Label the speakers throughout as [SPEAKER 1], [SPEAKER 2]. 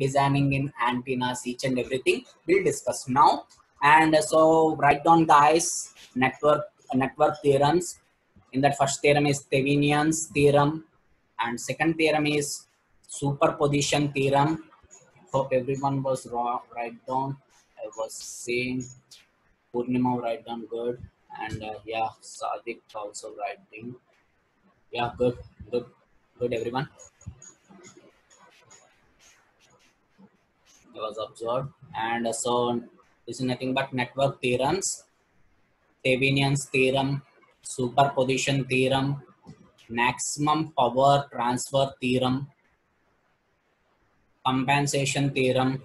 [SPEAKER 1] designing in antennas, each and everything we'll discuss now. And so write down guys network network theorems. In that first theorem is Thevenin's theorem, and second theorem is superposition theorem. Hope everyone was raw, write down. I was saying Purnima write down good, and uh, yeah, Sadiq also writing. Yeah, good, good, good everyone. Was observed, and so this is nothing but network theorems. Thevenin's theorem, superposition theorem, maximum power transfer theorem, compensation theorem,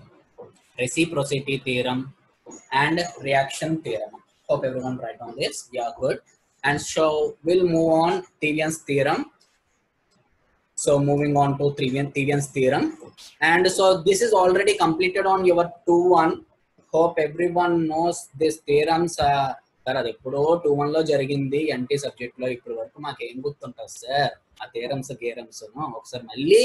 [SPEAKER 1] reciprocity theorem, and reaction theorem. Hope everyone write on this. Yeah, good. And so we'll move on Theven's theorem. So moving on to Theven, Theven's theorem. And so this is already completed on your 2-1. Hope everyone knows this theorems. Sir అది ఎప్పుడో two వన్లో జరిగింది NT సబ్జెక్ట్లో ఇప్పటి వరకు మాకు ఏం గుర్తుంటుంది సార్ ఆ థేరమ్స్ గేరమ్స్ ఒకసారి మళ్ళీ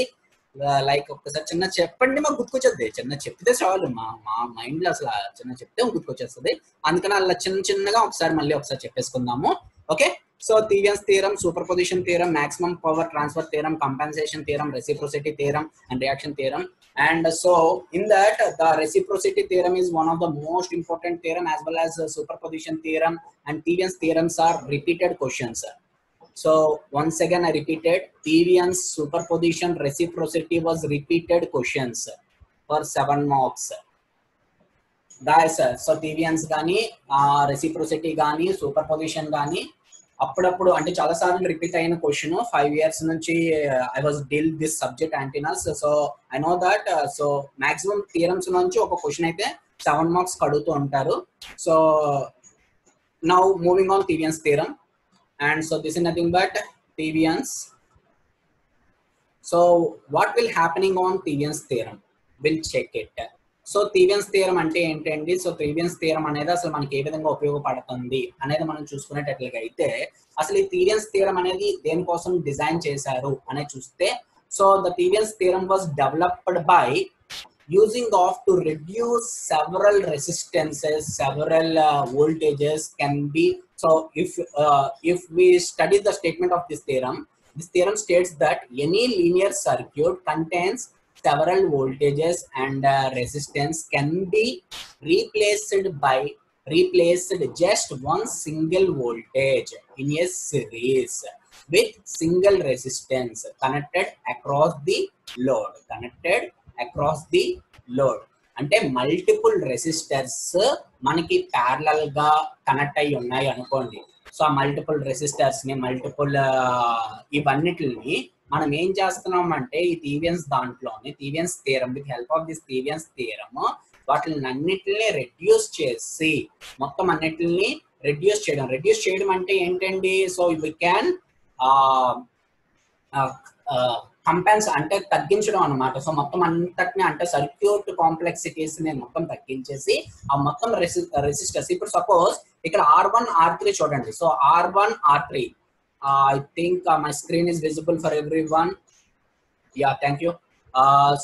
[SPEAKER 1] లైక్ ఒక్కసారి చిన్న చెప్పండి మాకు గుర్తుకొచ్చేది చిన్న చెప్తే చాలు మా మా మైండ్లో అసలు చిన్న చెప్తే గుర్తుకొచ్చేస్తుంది అందుకని అలా చిన్న చిన్నగా ఒకసారి మళ్ళీ ఒకసారి చెప్పేసుకుందాము Okay. So Thevenin's theorem, superposition theorem, maximum power transfer theorem, compensation theorem, reciprocity theorem, and reaction theorem. And so in that, the reciprocity theorem is one of the most important theorem as well as uh, superposition theorem and Thevenin's theorems are repeated questions. So once again, I repeated Thevenin's, superposition reciprocity was repeated questions for seven marks. Guys so Theven's కానీ reciprocity కానీ super position కానీ అప్పుడప్పుడు అంటే చాలా సార్లు repeat అయిన question five years నుంచి I was deal this subject antennas so I know that so maximum theorems నుంచి ఒక క్వశ్చన్ అయితే సెవెన్ మార్క్స్ కడుగుతూ ఉంటారు. So now moving on Thevenin's theorem and so this is nothing but Thevenin's so what will happening on Thevenin's theorem will check it so Thevenin's theorem అంటే ఏంటండి? So Thevenin's తీరం అనేది అసలు మనకి ఏ విధంగా ఉపయోగపడుతుంది అనేది మనం చూసుకునేటట్లుగా అయితే అసలు ఈ త్రివ్యన్స్ తీరం అనేది దేనికోసం డిజైన్ చేశారు అనేది చూస్తే so the Thevenin's theorem was developed by using of to reduce several resistances several voltages can be so if if we study the statement of this theorem this theorem states that any linear circuit contains several voltages and uh, resistance can be replaced by replaced just one single voltage in a series with single resistance connected across the load connected across the load అంటే multiple resistors మనకి ప్యారలల్గా connect అయి ఉన్నాయి అనుకోండి so ఆ multiple రెసిస్టర్స్ని multiple ఇవన్నిటిని మనం ఏం చేస్తున్నాం అంటే ఈ థీవియన్స్ దాంట్లోని Thevenin's theorem with help of this Thevenin's theorem వాటిని అన్నిటిని రెడ్యూస్ చేసి మొత్తం అన్నిటిని రెడ్యూస్ చేయడం. రెడ్యూస్ చేయడం అంటే ఏంటండి? సో వి క్యాన్ కంపెన్స్ అంటే తగ్గించడం అనమాట సో మొత్తం అంతటిని అంటే సర్క్యూట్ కాంప్లెక్సిటీస్ నేను మొత్తం తగ్గించేసి ఆ మొత్తం రెసిస్టర్స్ ఇప్పుడు సపోజ్ ఇక్కడ ఆర్ వన్ ఆర్ త్రీ చూడండి. So R one R three I think my screen is visible for everyone yeah thank you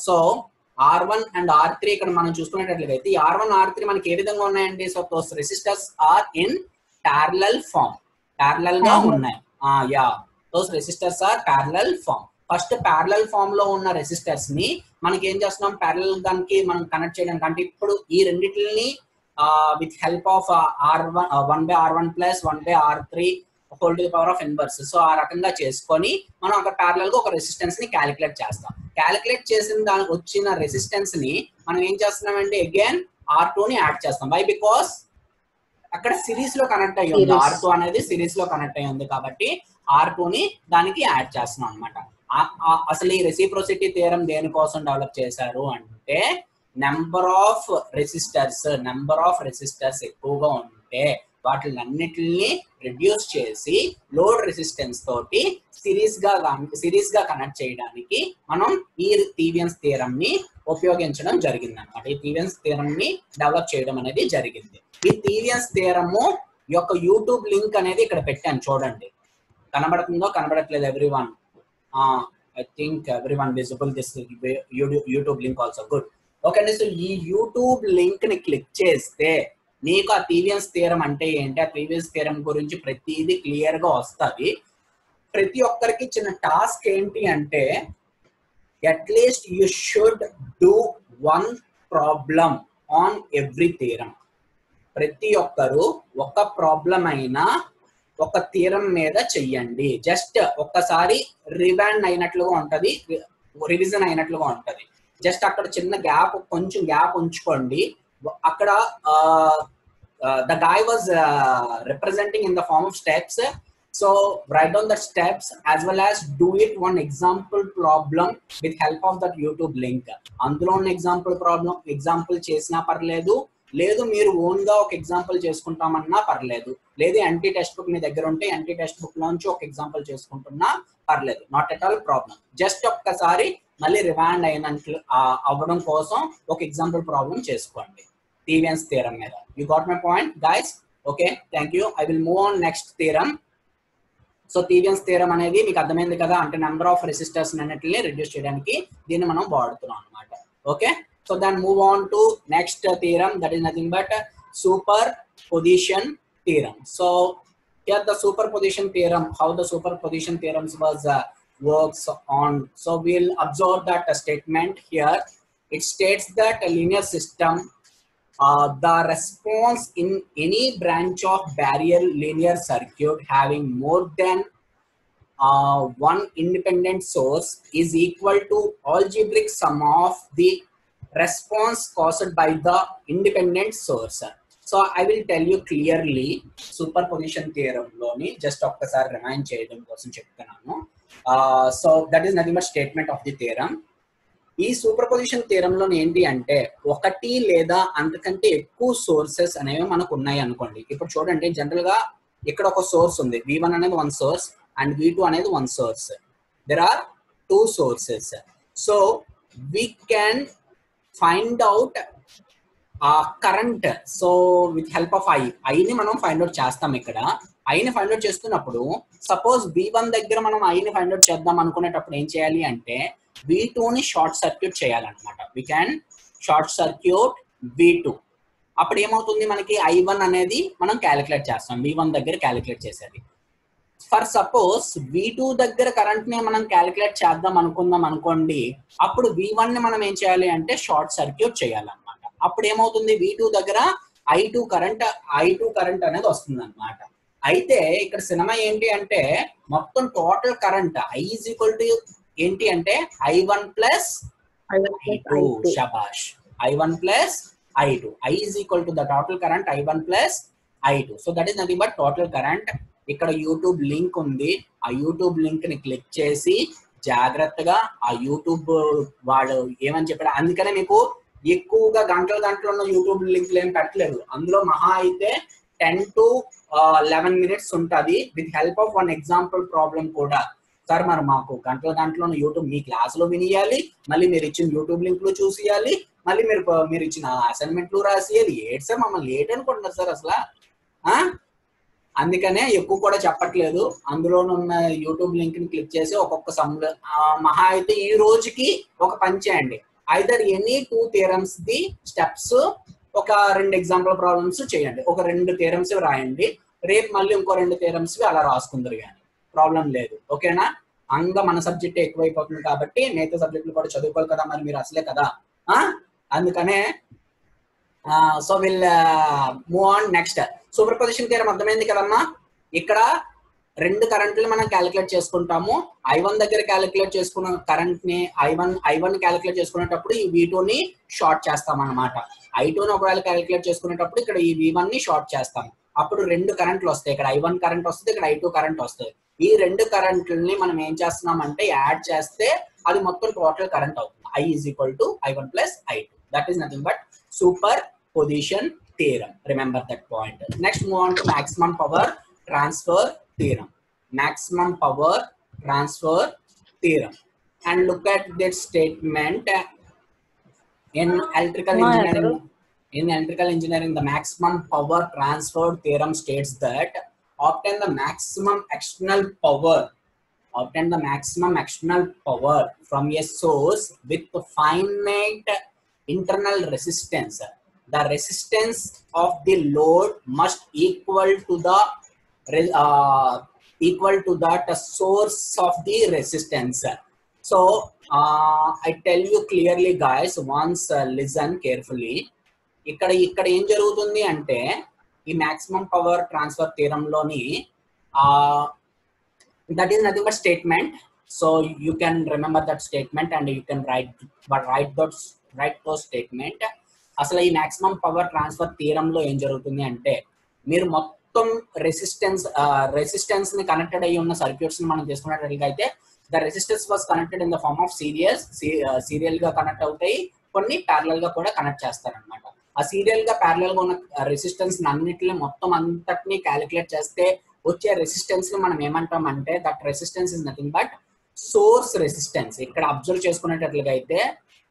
[SPEAKER 1] so R one and R three ఇక్కడ మనం చూసుకునేటట్లుగా అయితే ఈ ఆర్ వన్ ఆర్ త్రీ మనకి ఏ విధంగా ఉన్నాయండి? So those resistors are in parallel form ప్యారలల్గా ఉన్నాయి. Yeah those resistors are parallel form first parallel ఫామ్లో ఉన్న రెసిస్టర్స్ని మనకి ఏం చేస్తున్నాం? ప్యారలల్ దానికి మనం కనెక్ట్ చేయడానికి అంటే ఇప్పుడు ఈ రెండింటిని with help of R one one by R one plus one by R three whole to power of inverse so ఆ రకంగా చేసుకొని మనం అక్కడ ప్యారలల్గా ఒక రెసిస్టెన్స్ని క్యాలిక్యులేట్ చేస్తాం. క్యాలిక్యులేట్ చేసిన దానికి వచ్చిన రెసిస్టెన్స్ని మనం ఏం చేస్తున్నామంటే అగైన్ ఆర్ టూ ని యాడ్ చేస్తాం. వై బికాస్ అక్కడ సిరీస్లో కనెక్ట్ అయ్యి ఉంది. ఆర్ టూ అనేది సిరీస్లో కనెక్ట్ అయ్యి ఉంది కాబట్టి ఆర్ టూ ని దానికి యాడ్ చేస్తున్నాం అనమాట అసలు ఈ రెసిప్రోసిటీ థియరం దేనికోసం డెవలప్ చేశారు అంటే number of resistors number of resistors ఎక్కువగా ఉంటే వాటిలన్నిటిని రిడ్యూస్ చేసి లోడ్ రెసిస్టెన్స్ తోటి సిరీస్గా సిరీస్గా కనెక్ట్ చేయడానికి మనం ఈ థీవియన్స్ థియరం ని ఉపయోగించడం జరిగింది అనమాట ఈ థీవియన్స్ థియరం ని డెవలప్ చేయడం అనేది జరిగింది. ఈ థీవియన్స్ థియరము యొక్క యూట్యూబ్ లింక్ అనేది ఇక్కడ పెట్టాను చూడండి. కనబడుతుందో కనబడట్లేదు everyone I think everyone visible this YouTube link also good okay అండి సో ఈ యూట్యూబ్ లింక్ని క్లిక్ చేస్తే మీకు ఆ త్రీవియన్స్ తీరం అంటే ఏంటి? ఆ టీవీఎస్ తీరం గురించి ప్రతిదీ క్లియర్గా వస్తుంది. ప్రతి ఒక్కరికి చిన్న టాస్క్ ఏంటి అంటే at least you should do one problem on every theorem ప్రతి ఒక్కరు ఒక ప్రాబ్లం అయినా ఒక తీరం మీద చెయ్యండి. జస్ట్ ఒక్కసారి రివాండ్ అయినట్లుగా ఉంటుంది రివిజన్ అయినట్లుగా ఉంటుంది. జస్ట్ అక్కడ చిన్న గ్యాప్ కొంచెం గ్యాప్ ఉంచుకోండి. అక్కడ the guy was representing in the form of steps so write on the steps as well as do it one example problem with help of that YouTube link అందులో ఉన్న example problem example చేసినా పర్లేదు. లేదు మీరు ఓన్గా ఒక example చేసుకుంటామన్నా పర్లేదు. లేదు ఎన్టీ టెక్స్ట్ బుక్ మీ దగ్గర ఉంటే ఎన్టీ టెక్స్ట్ బుక్ లోంచి ఒక ఎగ్జాంపుల్ చేసుకుంటున్నా పర్లేదు. Not at all problem just ఒక్కసారి మళ్ళీ రివాండ్ అయినట్లు అవ్వడం కోసం ఒక ఎగ్జాంపుల్ ప్రాబ్లం చేసుకోండి. టీవియన్స్ థీరం మీద. You got my point guys okay thank you I will move on next theorem. So Thevenin's theorem అనేది మీకు అర్థమైంది కదా? అంటే నెంబర్ ఆఫ్ రెసిస్టర్స్ అన్నిటిని రిడ్యూస్ చేయడానికి దీన్ని మనం వాడుతున్నాం అనమాట okay so then move on to next theorem. That is nothing but superposition theorem. So here the superposition theorem how the superposition theorems was uh, works on so we'll observe that uh, statement here it states that a linear system uh, the response in any branch of barrier linear circuit having more than uh, one independent source is equal to algebraic sum of the response caused by the independent source. So I will tell you clearly superposition theorem లోని just ఒక్కసారి remind చేయడం కోసం చెప్తున్నాను so that is nothing but statement of the theorem ఈ super position థియరంలో ఏంటి అంటే ఒకటి లేదా అంతకంటే ఎక్కువ సోర్సెస్ అనేవి మనకు ఉన్నాయి అనుకోండి. ఇప్పుడు చూడండి జనరల్గా ఇక్కడ ఒక సోర్స్ ఉంది. వి వన్ అనేది one source and V two అనేది one source there are two sources so we can find out ఆ current so with help of I ఐని మనం ఫైండ్ అవుట్ చేస్తాం ఇక్కడ. ఐని ఫైండ్ అవుట్ చేస్తున్నప్పుడు సపోజ్ బి వన్ దగ్గర మనం ఐని ఫైండ్ అవుట్ చేద్దాం అనుకునేటప్పుడు ఏం చేయాలి అంటే వి ని షార్ట్ సర్క్యూట్ చేయాలన్నమాట. V can short circuit V two అప్పుడు ఏమవుతుంది మనకి? ఐ వన్ అనేది మనం క్యాలిక్యులేట్ చేస్తాం. వి వన్ దగ్గర క్యాలిక్యులేట్ చేసేది. ఫర్ సపోజ్ వి టూ దగ్గర కరెంట్ని మనం క్యాలిక్యులేట్ చేద్దాం అనుకుందాం అనుకోండి అప్పుడు వి వన్ని మనం ఏం చేయాలి అంటే షార్ట్ సర్క్యూట్ చేయాలన్నమాట. అప్పుడు ఏమవుతుంది? వి టూ దగ్గర I two current I two current అనేది వస్తుంది అనమాట అయితే ఇక్కడ సినిమా ఏంటి అంటే మొత్తం total current I is equal to ఏంటి అంటే I one plus I two షబాష్ I one plus I two I is equal to the total current I one plus I two so that is nothing but total current ఇక్కడ YouTube link ఉంది. ఆ YouTube లింక్ని click చేసి జాగ్రత్తగా ఆ YouTube వాడు ఏమని చెప్పాడు అందుకనే మీకు ఎక్కువగా గంటల గంటలు ఉన్న యూట్యూబ్ లింక్లు ఏం పెట్టలేదు. అందులో మహా అయితే టెన్ టు లెవెన్ మినిట్స్ ఉంటుంది. With help of one example problem కూడా. సార్ మరి మాకు గంటల గంటలో యూట్యూబ్ మీ క్లాసులో వినియాలి మళ్ళీ మీరు ఇచ్చిన యూట్యూబ్ లింక్లు చూసియాలి మళ్ళీ మీరు మీరు ఇచ్చిన అసైన్మెంట్లు రాసియాలి. ఏడు సార్ మమ్మల్ని లేట్ అనుకుంటున్నారు సార్ అసలు. అందుకనే ఎక్కువ కూడా చెప్పట్లేదు. అందులో ఉన్న యూట్యూబ్ లింక్ని క్లిక్ చేసి ఒక్కొక్క సమ్ మహా అయితే ఈ రోజుకి ఒక పని చేయండి. Either any two theorems the steps ఒక రెండు ఎగ్జాంపుల్ ప్రాబ్లమ్స్ చేయండి. ఒక రెండు థేరమ్స్ రాయండి రేపు మళ్ళీ ఇంకో రెండు థేరమ్స్ అలా రాసుకుందరు కానీ ప్రాబ్లం లేదు. ఓకేనా అంగ మన సబ్జెక్ట్ ఎక్కువైపోతుంది కాబట్టి మిగతా సబ్జెక్టులు కూడా చదువుకోవాలి కదా మరి మీరు అసలే కదా? అందుకనే so will move on next superposition theorem అర్థమైంది కదమ్మా? ఇక్కడ రెండు కరెంట్లు మనం క్యాలిక్యులేట్ చేసుకుంటాము. ఐ వన్ దగ్గర క్యాలిక్యులేట్ చేసుకున్న కరెంట్ని I one I one calculate చేసుకునేటప్పుడు ఈ వి ని షార్ట్ చేస్తాం అనమాట ఐ టూని ఒకవేళ క్యాలిక్యులేట్ చేసుకునేటప్పుడు ఇక్కడ ఈ వి వన్ని షార్ట్ చేస్తాం. అప్పుడు రెండు కరెంట్లు వస్తాయి. ఇక్కడ ఐ వన్ కరెంట్ వస్తుంది ఇక్కడ ఐ టూ కరెంట్ వస్తుంది ఈ రెండు కరెంట్లని మనం ఏం చేస్తున్నాం అంటే యాడ్ చేస్తే అది మొత్తం టోటల్ కరెంట్ అవుతుంది. I is equal to I one plus I two that is nothing but superposition theorem. Remember that point next move on to maximum power transfer theorem. Maximum power transfer theorem. And look at that statement. In electrical engineering in electrical engineering the maximum power transfer theorem states that obtain the maximum external power obtain the maximum external power from a source with finite internal resistance. The resistance of the load must equal to the uh, equal to that source of the resistance. So uh, i tell you clearly guys once uh, listen carefully. ఇక్కడ ఇక్కడ ఏం జరుగుతుంది అంటే ఈ maximum power transfer థీరంలోని that is nothing but statement so you can remember that statement and you can write but write that write though statement అసలు ఈ maximum power transfer థీరంలో ఏం జరుగుతుంది అంటే మీరు మొత్తం మొత్తం రెసిస్టెన్స్ రెసిస్టెన్స్ని కనెక్టెడ్ అయ్యి ఉన్న సర్క్యూట్స్ని మనం చేసుకున్నట్లయితే అయితే the resistance was connected in the form of serious సీరియల్గా కనెక్ట్ అవుతాయి. కొన్ని ప్యారలల్గా కూడా కనెక్ట్ చేస్తారనమాట ఆ సీరియల్గా ప్యారలల్గా ఉన్న రెసిస్టెన్స్ అన్నిటిని మొత్తం అంతటిని క్యాలిక్యులేట్ చేస్తే వచ్చే రెసిస్టెన్స్ని మనం ఏమంటాం అంటే that resistance is nothing but source resistance ఇక్కడ అబ్జర్వ్ చేసుకునేటట్లుగా అయితే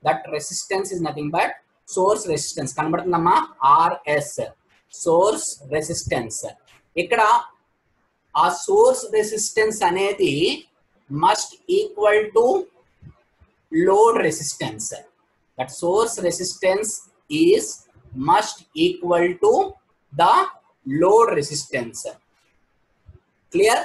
[SPEAKER 1] that resistance is nothing but source resistance కనబడుతుందమ్మా? RS source resistance. ఇక్కడ ఆ సోర్స్ రెసిస్టెన్స్ అనేది must equal to load resistance. That source resistance is must equal to the load resistance clear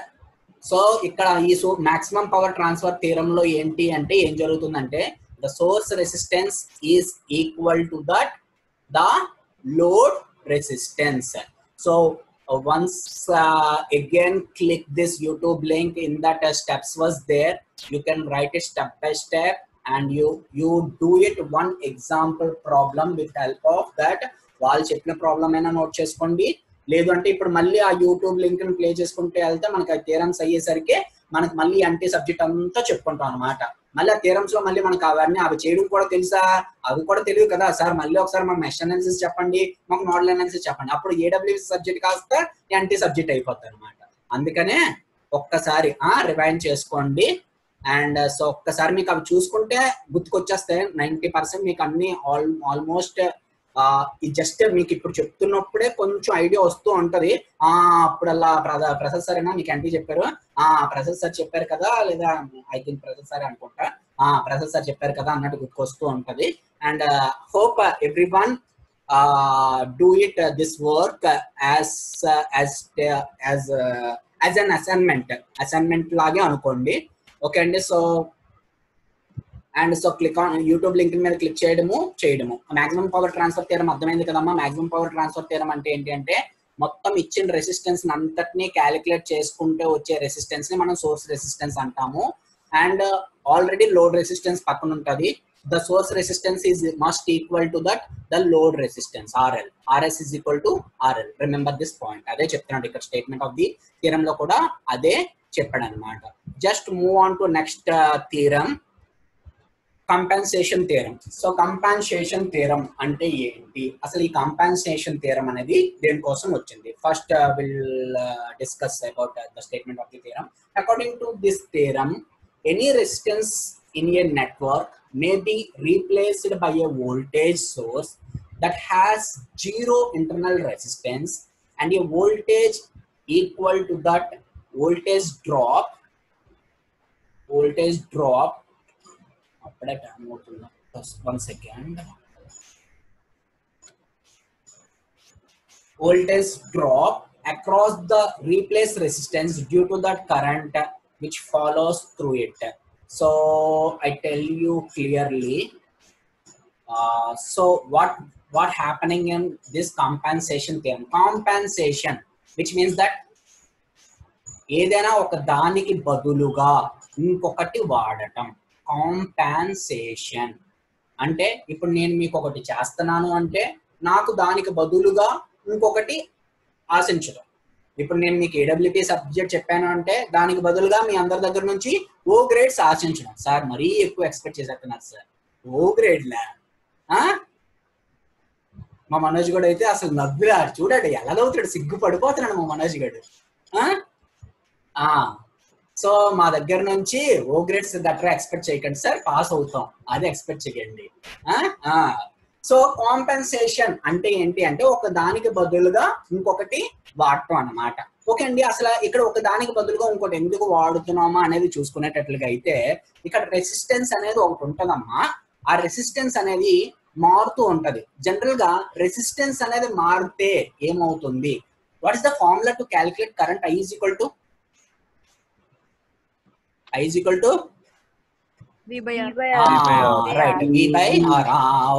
[SPEAKER 1] so ఇక్కడ ఈ so maximum power transfer థీరంలో ఏంటి అంటే ఏం జరుగుతుందంటే the source resistance is equal to that the load resistance. So uh, once uh, again click this youtube link in that uh, steps was there you can write it step by step and you you do it one example problem with help of that వాళ్ళు చెప్పిన problem అయినా note చేసుకోండి లేదు అంటే ఇప్పుడు మళ్ళీ ఆ YouTube లింక్ని ప్లే చేసుకుంటే వెళ్తే మనకి ఆ థీరమ్స్ అయ్యేసరికి మనకి మళ్ళీ అంటే సబ్జెక్ట్ అంతా చెప్పుకుంటాం అనమాట మళ్ళీ ఆ థీరమ్స్లో మళ్ళీ మనకు అవన్నీ అవి చేయడం కూడా తెలుసా? అవి కూడా తెలియదు కదా సార్. మళ్ళీ ఒకసారి మాకు మెష్ అనాలిసిస్ చెప్పండి మాకు మోడల్ అనాలిసిస్ చెప్పండి. అప్పుడు ఏడబ్ల్యూఎస్ సబ్జెక్ట్ కాస్త ఎన్టీ సబ్జెక్ట్ అయిపోతుంది అనమాట అందుకనే ఒక్కసారి ఆ రివైండ్ చేసుకోండి. అండ్ సో uh, ఒక్కసారి మీకు అవి చూసుకుంటే గుర్తుకొచ్చేస్తాయి. నైంటీ పర్సెంట్ మీకు అన్ని ఆల్ ఆల్మోస్ట్ ఇది జస్ట్ మీకు ఇప్పుడు చెప్తున్నప్పుడే కొంచెం ఐడియా వస్తూ ఉంటది. ఆ అప్పుడల్లా ప్రద- ప్రసాద్ సార్ అయినా మీకు అంటే చెప్పారు. ఆ ప్రసాద్ సార్ చెప్పారు కదా లేదా ఐ థింక్ ప్రసాద్ సార్ అనుకుంటా. ఆ ప్రసాద్ సార్ చెప్పారు కదా అన్నట్టు గుర్తుకొస్తూ ఉంటది. And hope everyone do it this work as as as as an assignment assignment లాగే అనుకోండి. ఓకే అండి? So and so click on YouTube link మీద క్లిక్ చేయడము చేయడము. మాక్సిమం పవర్ ట్రాన్స్ఫర్ తీరం అర్థమైంది కదమ్మా? మాక్సిమం పవర్ ట్రాన్స్ఫర్ తీరం అంటే ఏంటి అంటే మొత్తం ఇచ్చిన రెసిస్టెన్స్ అంతటిని క్యాలిక్యులేట్ చేసుకుంటే వచ్చే రెసిస్టెన్స్ని మనం సోర్స్ రెసిస్టెన్స్ అంటాము. అండ్ ఆల్రెడీ లోడ్ రెసిస్టెన్స్ పక్కన ఉంటుంది. The source resistance is must equal to that the load resistance RL RS is equal to RL remember this point అదే చెప్తున్నాడు ఇక్కడ స్టేట్మెంట్ ఆఫ్ ది థీరం లో కూడా అదే చెప్పాడు అనమాట just move on to next theorem compensation theorem so compensation theorem అంటే ఏంటి? అసలు ఈ కంపెన్సేషన్ థీరం అనేది దేనికోసం వచ్చింది? First will discuss about the statement of the theorem according to this theorem any resistance in a network may be replaced by a voltage source that has zero internal resistance and a voltage equal to that voltage drop voltage drop అప్పుడే time అవుతుంది one second voltage drop across the replace resistance due to that current which follows through it so i tell you clearly uh, so what what happening in this compensation theorem compensation which means that ఏదైనా ఒక దానికి బదులుగా ఇంకొకటి వాడటం కాంపాన్సేషన్ అంటే ఇప్పుడు నేను మీకు ఒకటి చేస్తున్నాను అంటే నాకు దానికి బదులుగా ఇంకొకటి ఆశించడం. ఇప్పుడు నేను మీకు ఏడబ్ల్యూపీ సబ్జెక్ట్ చెప్పాను అంటే దానికి బదులుగా మీ అందరి దగ్గర నుంచి ఓ గ్రేడ్స్ ఆశించడం. సార్ మరీ ఎక్కువ ఎక్స్పెక్ట్ చేసేస్తున్నారు సార్. ఓ గ్రేడ్లా ఆ? మా మనోజ్ గడు అయితే అసలు నవ్వురా చూడండి ఎలా చదువుతాడు సిగ్గు పడిపోతున్నాడు మా మనోజ్ గడు. ఆ. సో మా దగ్గర నుంచి ఓ గ్రేడ్స్ దగ్గర ఎక్స్పెక్ట్ చేయకండి సార్ పాస్ అవుతాం. అది ఎక్స్పెక్ట్ చేయండి. సో కాంపెన్సేషన్ అంటే ఏంటి అంటే ఒక దానికి బదులుగా ఇంకొకటి వాడటం అన్నమాట. ఓకే అండి అసలు ఇక్కడ ఒక దానికి బదులుగా ఇంకోటి ఎందుకు వాడుతున్నామా అనేది చూసుకునేటట్లుగా అయితే ఇక్కడ రెసిస్టెన్స్ అనేది ఒకటి ఉంటుందమ్మా. ఆ రెసిస్టెన్స్ అనేది మారుతూ ఉంటది. జనరల్గా రెసిస్టెన్స్ అనేది మారితే ఏమవుతుంది? What is the formula to calculate current I is equal to I is equal to
[SPEAKER 2] V by R.
[SPEAKER 1] Right V by R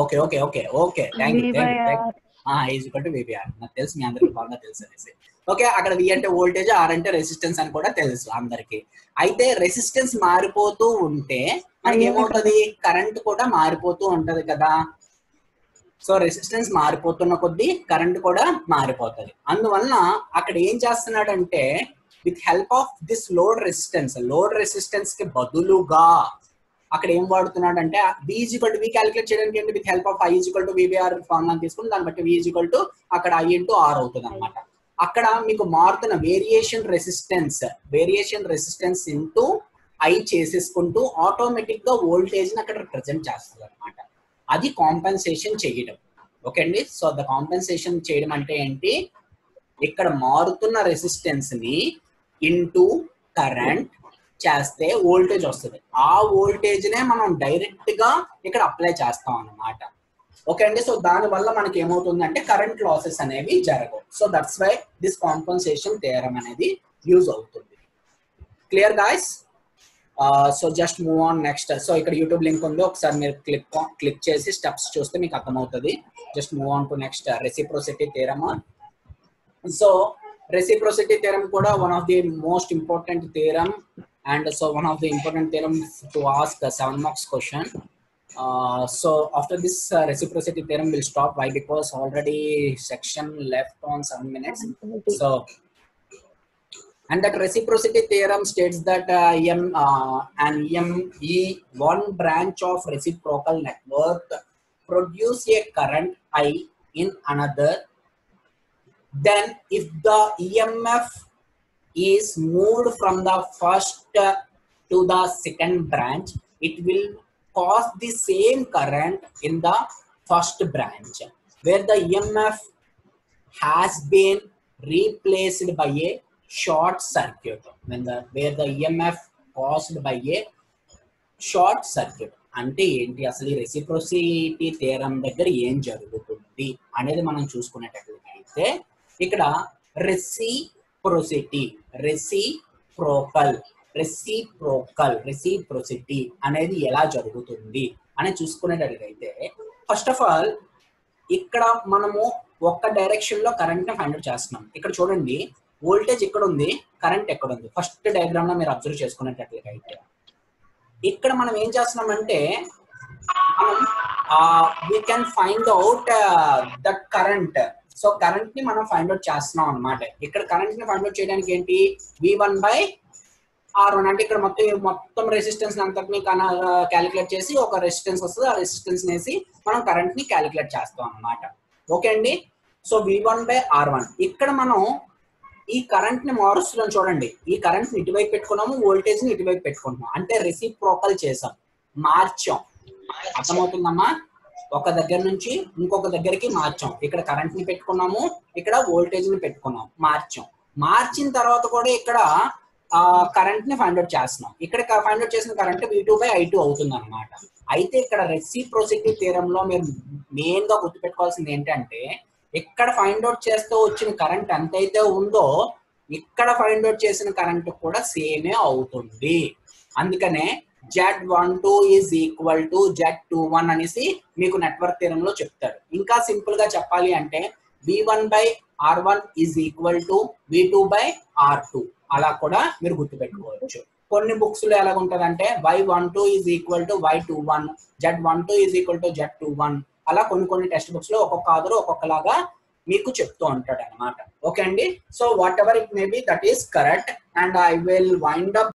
[SPEAKER 1] okay okay okay okay thank you
[SPEAKER 3] V by
[SPEAKER 1] thank you is equal to V by R నాకు తెలుసు మీ అందరికి బాగా తెలుసు అనేసి. Okay అక్కడ వి అంటే voltage are అంటే resistance అని కూడా తెలుసు అందరికి. అయితే రెసిస్టెన్స్ మారిపోతూ ఉంటే మనకి ఏమవుతుంది? కరెంట్ కూడా మారిపోతూ ఉంటది కదా. సో రెసిస్టెన్స్ మారిపోతున్న కొద్దీ కరెంట్ కూడా మారిపోతుంది. అందువలన అక్కడ ఏం చేస్తున్నాడంటే with help of this load resistance load రెసిస్టెన్స్కి బదులుగా అక్కడ ఏం వాడుతున్నాడు అంటే B equal to V calculate చేయడానికి ఏంటి? With help of I equal to V by R formula తీసుకుని దాన్ని బట్టి వి ఈజ్వల్ టు అక్కడ ఐ ఇంటూ ఆర్ అవుతుంది అనమాట అక్కడ మీకు మారుతున్న variation resistance variation resistance into I చేసేసుకుంటూ ఆటోమేటిక్గా వోల్టేజ్ని అక్కడ ప్రజెంట్ చేస్తుంది అనమాట అది కాంపెన్సేషన్ చేయడం. ఓకే అండి? సో ద కాంపెన్సేషన్ చేయడం అంటే ఏంటి? ఇక్కడ మారుతున్న రెసిస్టెన్స్ని ఇంటూ కరెంట్ చేస్తే వోల్టేజ్ వస్తుంది. ఆ వోల్టేజ్ నే మనం డైరెక్ట్గా ఇక్కడ అప్లై చేస్తాం అన్నమాట. ఓకే అండి? సో దాని వల్ల మనకి ఏమవుతుందంటే కరెంట్ లాసెస్ అనేవి జరగవు. So that's why this compensation theorem అనేది యూజ్ అవుతుంది. Clear guys so just move on next so ఇక్కడ యూట్యూబ్ లింక్ ఉంది. ఒకసారి మీరు క్లిక్ క్లిక్ చేసి స్టెప్స్ చూస్తే మీకు అర్థమవుతుంది. Just move on to next reciprocity theorem so reciprocity theorem kuda one of the most important theorem and so one of the important theorem to ask a 7 marks question. Uh, so after this uh, reciprocity theorem will stop. Why? Because already section left on 7 minutes. So and that reciprocity theorem states that uh, m uh, an one branch of reciprocal network produce a current i in another then if the emf is moved from the first uh, to the second branch, it will cause the same current in the first branch, where the EMF has been replaced by a short circuit. When the where the EMF caused by a short circuit అంటే ఏంటి అసలు ఈ reciprocity theorem దగ్గర ఏం జరుగుతుంది అనేది మనం చూసుకునేటట్లయితే ఇక్కడ రెసిప్రోసిటీ రెసిప్రోకల్ రెసిప్రోకల్ రెసిప్రోసిటీ అనేది ఎలా జరుగుతుంది అని చూసుకునేటట్లయితే ఫస్ట్ ఆఫ్ ఆల్ ఇక్కడ మనము ఒక్క డైరెక్షన్లో కరెంట్ని ఫైండ్ అవుట్ చేస్తున్నాం. ఇక్కడ చూడండి వోల్టేజ్ ఇక్కడ ఉంది? కరెంట్ ఎక్కడ ఉంది? ఫస్ట్ డయాగ్రామ్లో మీరు అబ్జర్వ్ చేసుకునేటట్లయితే ఇక్కడ మనం ఏం చేస్తున్నామంటే మనం we can find out the current so కరెంట్ని మనం ఫైండ్ అవుట్ చేస్తున్నాం అనమాట ఇక్కడ కరెంట్ని ఫైండ్ అవుట్ చేయడానికి ఏంటి? V one by R one అంటే ఇక్కడ మొత్తం మొత్తం రెసిస్టెన్స్ అంతటిని క్యాలిక్యులేట్ చేసి ఒక రెసిస్టెన్స్ వస్తుంది. ఆ రెసిస్టెన్స్ వేసి మనం కరెంట్ని క్యాలిక్యులేట్ చేస్తాం అనమాట ఓకే అండి? So V one by R one ఇక్కడ మనం ఈ కరెంట్ని మారుస్తున్నాం చూడండి. ఈ కరెంట్ని ఇటువైపు పెట్టుకున్నాము వోల్టేజ్ని ఇటువైపు పెట్టుకుంటున్నాం. అంటే రెసిప్రోకల్ చేసాం. మార్చాం. అర్థమవుతుందమ్మా? ఒక దగ్గర నుంచి ఇంకొక దగ్గరికి మార్చాం. ఇక్కడ కరెంట్ని పెట్టుకున్నాము ఇక్కడ వోల్టేజ్ని పెట్టుకున్నాం మార్చాం. మార్చిన తర్వాత కూడా ఇక్కడ కరెంట్ని ఫైండ్ అవుట్ చేస్తున్నాం. ఇక్కడ ఫైండ్ అవుట్ చేసిన current V two by I two అవుతుంది అనమాట అయితే ఇక్కడ రెసిప్రోసిటీ థియరంలో మీరు మెయిన్గా గుర్తుపెట్టుకోవాల్సింది ఏంటంటే ఇక్కడ ఫైండ్ అవుట్ చేస్తూ వచ్చిన కరెంట్ ఎంతైతే ఉందో ఇక్కడ ఫైండ్ అవుట్ చేసిన కరెంట్ కూడా సేమే అవుతుంది. అందుకనే Z one two is equal to Z two one అనేసి మీకు నెట్వర్క్ తీరంలో చెప్తారు ఇంకా సింపుల్గా చెప్పాలి అంటే V one by R one is equal to V two by R two అలా కూడా మీరు గుర్తుపెట్టుకోవచ్చు. కొన్ని బుక్స్లో ఎలా ఉంటది అంటే Y one two is equal to Y two one Z one two is equal to Z two one అలా కొన్ని కొన్ని టెక్స్ట్ బుక్స్లో ఒక్కొక్క ఆధారు ఒక్కొక్కలాగా మీకు చెప్తూ ఉంటాడు అనమాట ఓకే అండి? So whatever it may be that is correct and I will wind up